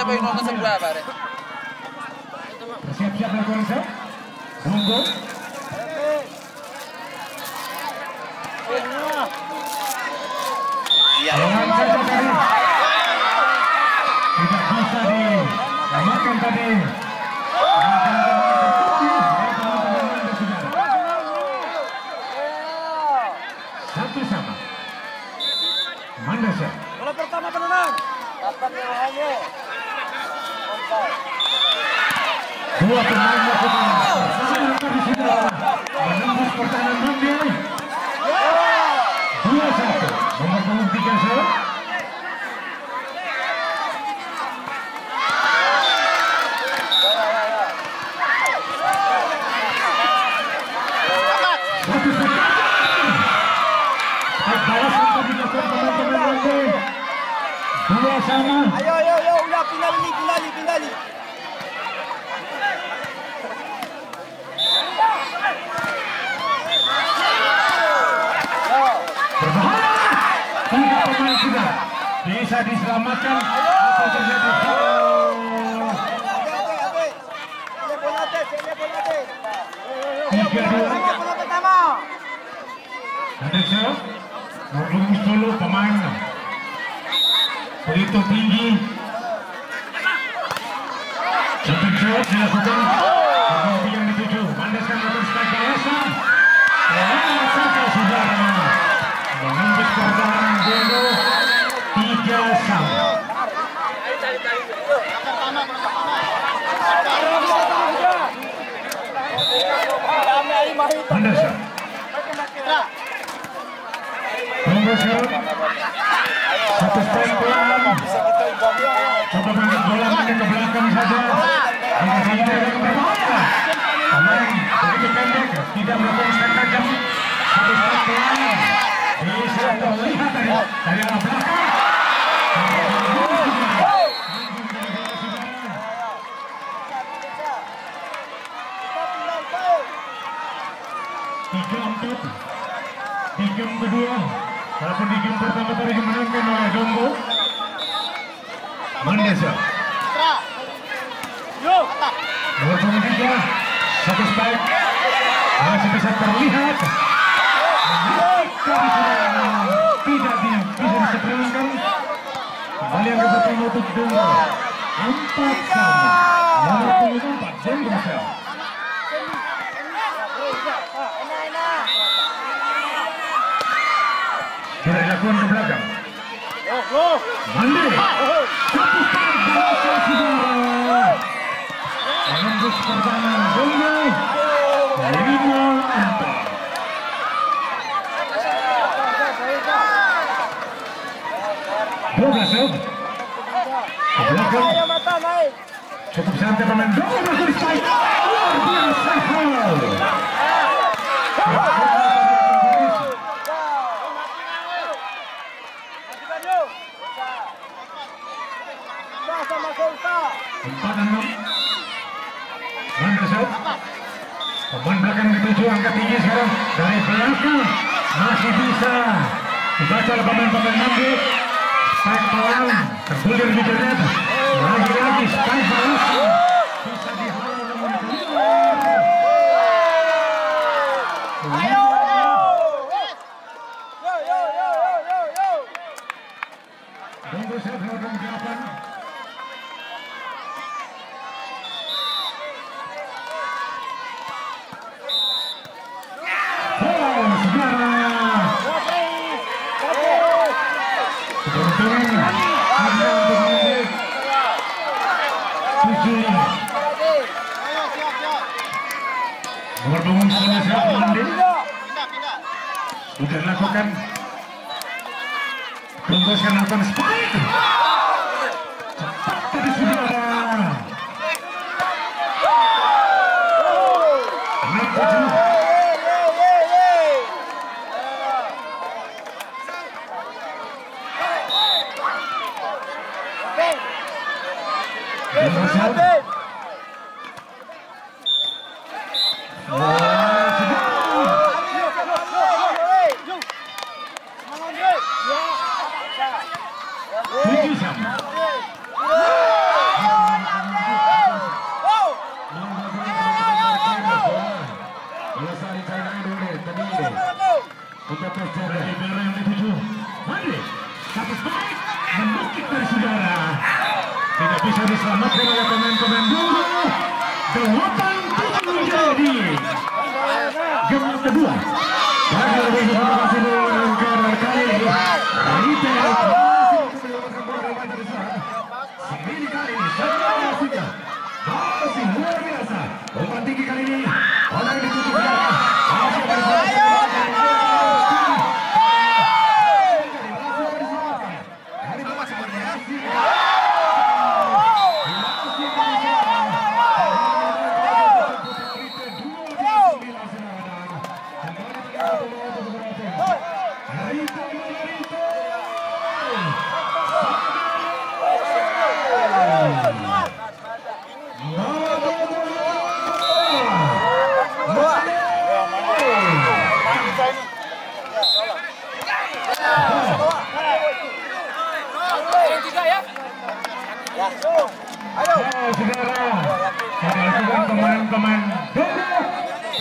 kita pengen nonton sebelah bare. Siap-siap melakukan. Iya. Tidak bisa tadi. Satu sama. Mandasa. Bola pertama penenang. Dapat hanya. Dua pemain pertahanan Mandi. Dua satu. Nomor punggung saya. Satu satu. Balasan tadi dilakukan teman-teman Mandi. Dua sama. Ayo ayo ayo udah pindah ni pindah. Tiga pemain sudah bisa diselamatkan. Apa terjadi? Oh. Tiga dua. Ada dulu pemain. Begitu tinggi. Shot dilakukan. Kemudian yang dituju. Mandaskan motor strike saja saudara. Menembus pertahanan Bono. Tiga sama. Mandaskan. Satu strike pelan. Coba bangkit bola ke belakang saja. Hingga saja tidak berbahaya. Pemain begitu pendek, tidak melakukan strike tajam. Satu strike pelan. Bisa terlihat dari dari belakang. Tiga empat di game kedua walaupun di game pertama tadi dimenangkan oleh Dombo Mandesa nomor punggung tiga satu spike masih bisa terlihat. Tidak dia bisa diseberangkan kembali yang kebetulan untuk Dombo empat sama nomor punggung empat Dilakukan ke belakang. Mandi satu saudara menembus pertahanan Bongo lima empat dua belas ya ke belakang Ayo mata naik. cukup santai pemain Bongo masuk di strike luar biasa foul sama Sultan. empat enam Mandesa pemain belakang dituju angka tinggi sekarang dari belakang masih bisa. Dibaca oleh pemain-pemain Mandi spike pelan tergulir di jerat lagi-lagi spike balasan bisa dihalau nomor kelima Ayo. Yo yo yo yo yo yo. Tunggu saya berhubung delapan Oh, saudara Siap Mandi sudah dilakukan. Tunggu sekarang lakukan spike. Cepat tadi saudara. Enam tujuh. Nomor satu. Wah, saudara. tujuh sama Lestari China Dole, Tadile. Aku. Untuk terjaga di belakang yang dituju. Mandi. Satu strike. Menukik dari saudara. Tidak bisa diselamatkan oleh pemain-pemain dulu. Delapan tujuh menjadi. Game kedua. Bagi lebih terima kasih dulu dengan kali ini. Rita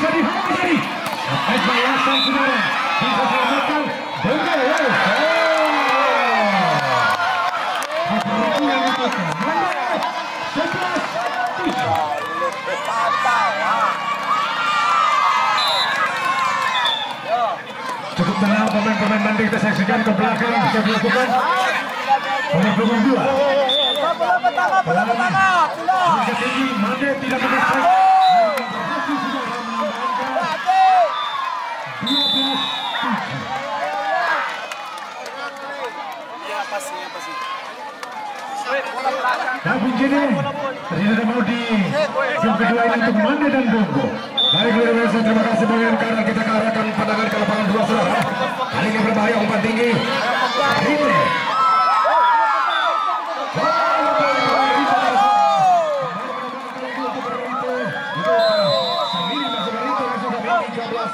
bisa dihalau dari Baik saudara. Bisa selamatkan dengan sebelas tujuh cukup tenang pemain-pemain nanti kita saksikan ke belakang bisa dilakukan. Oleh peluang dua. Harga tinggi Mande tidak menyesal berhasil sudah menambahkan Hati. 12 Tapi gini, ternyata mau di game kedua ini untuk Mande dan Bongo. Baik, biasa. Terima kasih banyak karena kita kearahkan pandangan ke lapangan dua saudara. Kali ini berbahaya umpan tinggi. Rite.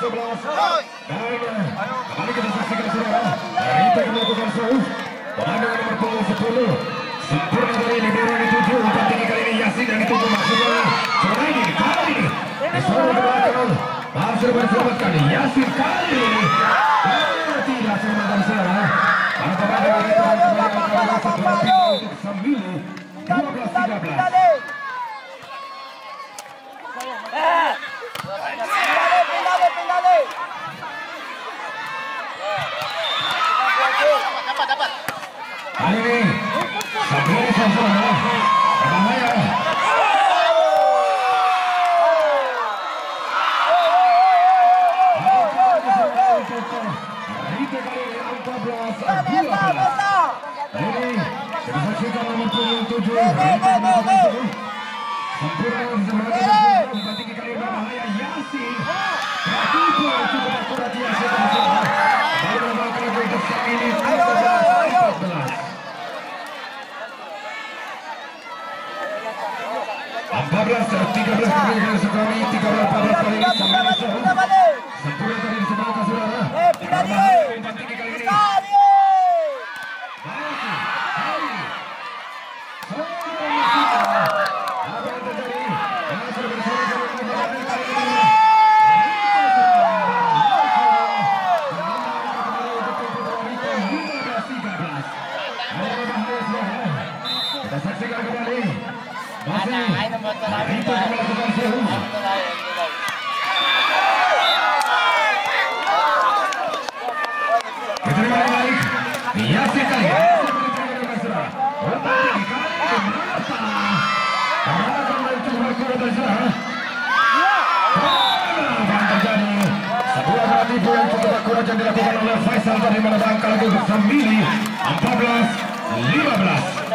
Kembali 10 sempurna dari libero yang dituju umpan tinggi kali ini Yasin yang dituju maksudnya kali ini kali ini. Disuruh ke belakang Mansur berselamatkan Yasin kali ini. Tidak selamatkan saya Kali ini Sambilu saudara. Berbahaya. Rite kali ini 14 Meta, 12. meta. Ini disaksikan nomor punggung tujuh. Rita melakukan satu. Sempurna sebenarnya umpan tinggi kali ini berbahaya Yasin. Tertipu cukup akurat Yasin tersebut. Baru melakukan lagi untuk ini 13 14 13 kali ini sekali 13 14 kali sampai pindah, di pindah balik. Sempurna tadi di sebelah saudara. Eh, pindah dia. Umpan tinggi kali ini. Sekali. Kita saksikan kembali. Masih itu yang melakukan suhu. Diterima dengan baik. Yasin kali. Umpan tinggi kali ini merata. Karena kembali coba kuat dari sana. Apa yang terjadi? Sebuah bola tipu yang cukup akurat yang dilakukan oleh Faisal tadi menebangkan lagi untuk Sambili 14 15.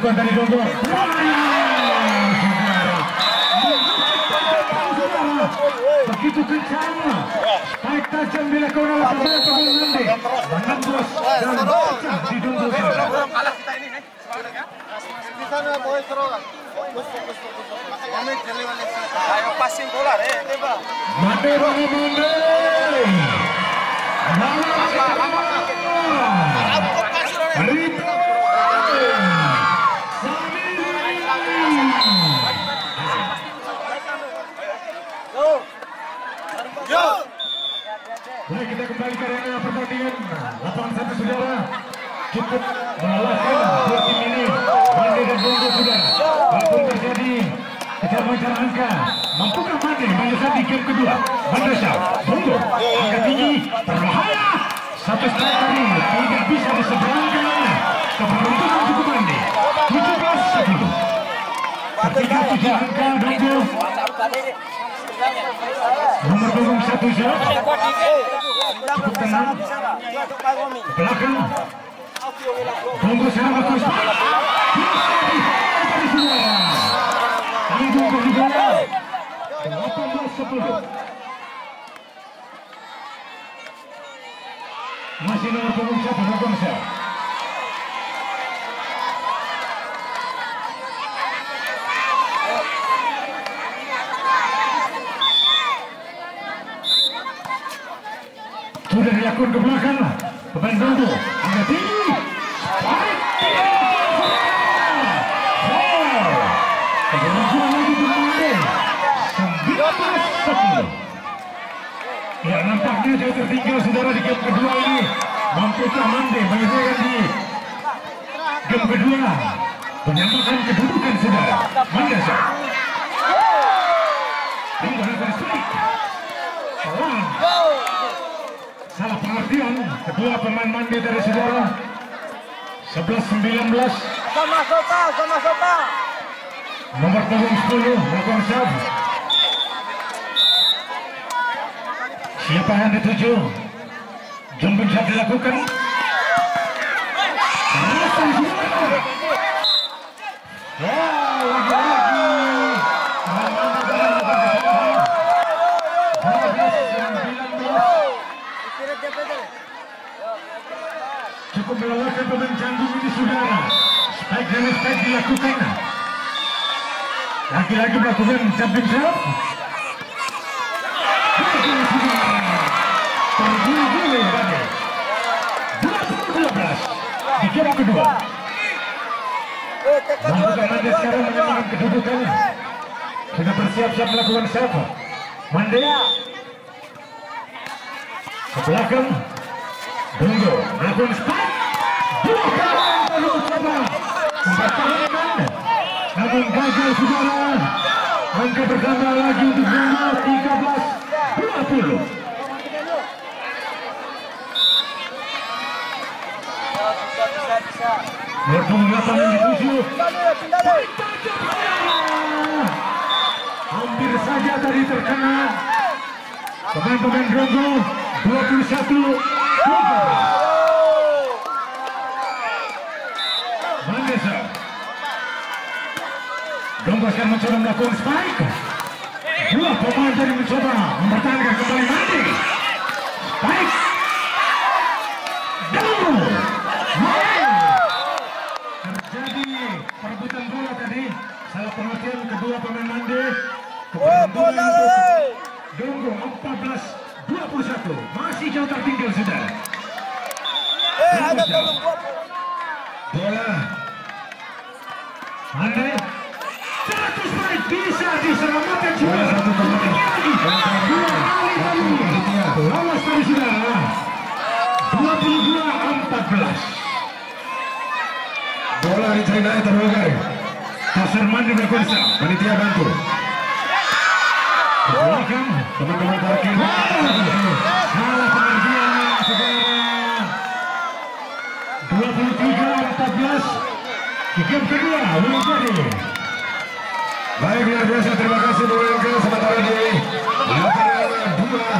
Dilakukan dari Dogo. Begitu kencang. Spike tajam dilakukan oleh pemain pemain Nandi. Menembus dan pecah di Dogo. Di sana boleh terus. Gusto, gusto, gusto. Kami kaliwan sa. Tayo passing bola eh, di ba? Mande Bang Mande. Rito. Pertandingan lapangan satu saudara. Cukup melelahkan dua tim ini. Mande dan saudara walaupun terjadi kejar-mencar angka. Mampukah Mande menyesat di game kedua? Mande Syah angka tinggi. Berbahaya satu strike tadi tidak bisa diseberangkan keberuntungan cukup Mande. 17 10 ketiga tujuh angka Bongo nomor punggung satu cukup tenang belakang Tunggu sana bagus. Tanggung kedua. 18 10. Masih nomor punggung satu. Sudah dilakukan ke belakang. Pemain Dodo. Angkat tinggi. Tarik. Foul. Keberuntungan lagi Mande. 19 10. Ya nampaknya jauh tertinggal saudara di game kedua ini. Mampukah Mande menyelesaikan di game kedua. Menyamakan kedudukan saudara. Mande sah. Tunggu akan strike. Pelan salah pengertian kedua pemain mandi dari saudara 11-19 Sama sopa, sama sopa. nomor punggung 10 melakukan serve siapa yang dituju? Jumping serve dilakukan Terus dari saudara. Wow, lagi-lagi Ramanda berada di 12-19 Istirahat dia pedal. cukup pemain canggung ini saudara spike demi spike dilakukan lagi-lagi melakukan jumping shot tergulung-gulung Bade 20-12 di game kedua teka Mande sekarang menyamakan kedudukan sudah bersiap-siap melakukan serve Mande ke belakang Dungo melakukan spike Bukan terus teman. Pertahanan. Namun lagi untuk nomor 13 20. Bertemu lapangan dituju. Hampir saja tadi terkena pemain-pemain Rogo 21 20. bahkan mencoba melakukan spike. Dua pemain tadi mencoba mempertahankan kembali mati. Spike. Down. Terjadi perebutan bola tadi. Salah pengertian kedua pemain mandi. Oh, bola Dunggu 14 21. Masih jauh tertinggal sudah. Eh, ada kalau bola. Andai Mandi berkuasa panitia bantu teman-teman parkir salah pengertiannya saudara 23 14 di game kedua baik luar biasa terima kasih Engkel sementara di dua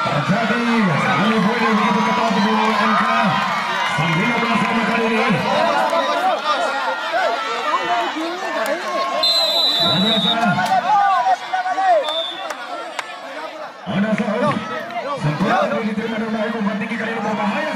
terjadi Ali Budi begitu ketat di Pembina pelaksana kali ini. Luar biasa. Ada diterima oleh hukum tinggi kali berbahaya.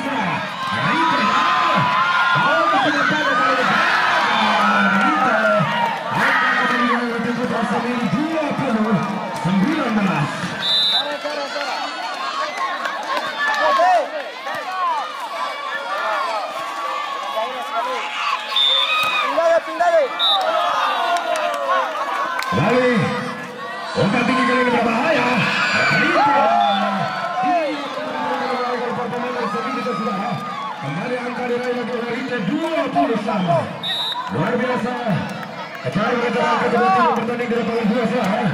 ke-21 luar biasa acara berjalan ke kedua bertanding di lapangan dua sekarang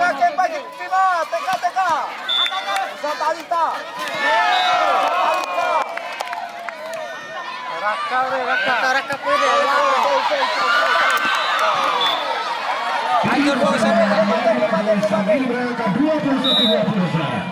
Makin banyak Fima, TK, TK Zatalita Zatalita Raka, Raka Raka pun Lanjut, Bos. Sambil berangkat 21-20 sekarang